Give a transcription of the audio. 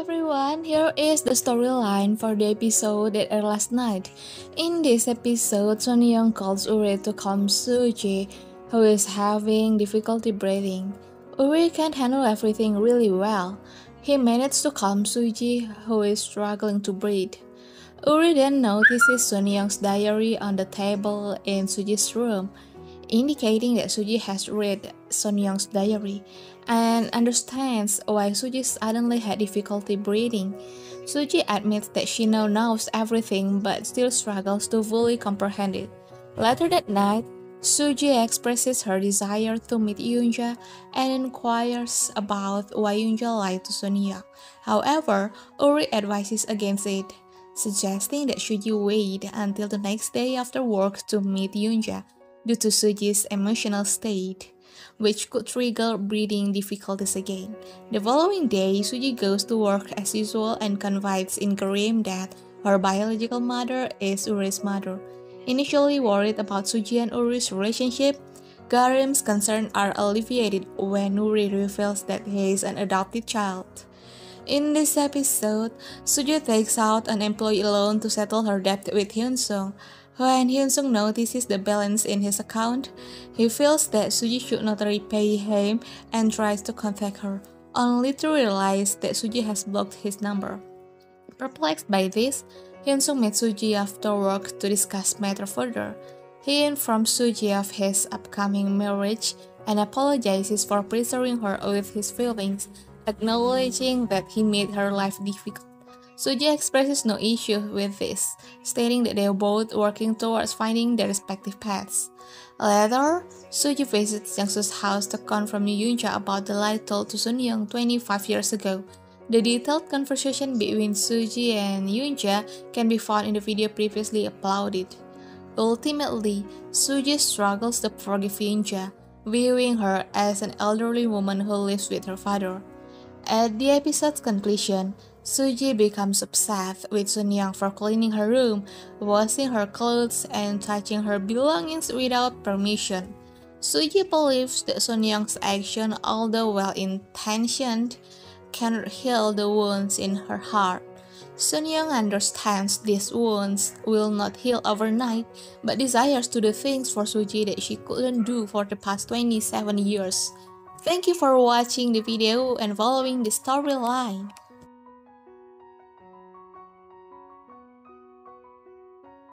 everyone, here is the storyline for the episode that aired last night. In this episode, Sun Young calls Uri to calm Suji, who is having difficulty breathing. Uri can't handle everything really well. He managed to calm Suji, who is struggling to breathe. Uri then notices Sun Young's diary on the table in Suji's room, indicating that Suji has read Sun Young's diary and understands why Suji suddenly had difficulty breathing. Suji admits that she now knows everything but still struggles to fully comprehend it. Later that night, Suji expresses her desire to meet Yunja and inquires about why Yunja lied to Sun Young. However, Uri advises against it, suggesting that Suji wait until the next day after work to meet Yunja due to Suji's emotional state which could trigger breathing difficulties again. The following day, Suji goes to work as usual and confides in Karim that her biological mother is Uri's mother. Initially worried about Suji and Uri's relationship, Karim's concerns are alleviated when Uri reveals that he is an adopted child. In this episode, Suji takes out an employee loan to settle her debt with Hyun Sung, when Hyunsung notices the balance in his account, he feels that Suji should not repay him and tries to contact her, only to realize that Suji has blocked his number. Perplexed by this, Hyunsung meets Suji after work to discuss matter further. He informs Suji of his upcoming marriage and apologizes for pressuring her with his feelings, acknowledging that he made her life difficult. Suji expresses no issue with this, stating that they are both working towards finding their respective paths. Later, Suji visits Jangsu's house to confront Yunja about the lie told to Sun Young 25 years ago. The detailed conversation between Suji and Yunja can be found in the video previously uploaded. Ultimately, Suji struggles to forgive Yunja, viewing her as an elderly woman who lives with her father. At the episode's conclusion, Suji becomes obsessed with Sun Young for cleaning her room, washing her clothes, and touching her belongings without permission. Suji believes that Sun Young's action, although well intentioned, cannot heal the wounds in her heart. Sun Young understands these wounds will not heal overnight, but desires to do things for Suji that she couldn't do for the past 27 years. Thank you for watching the video and following the storyline.